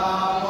Amen.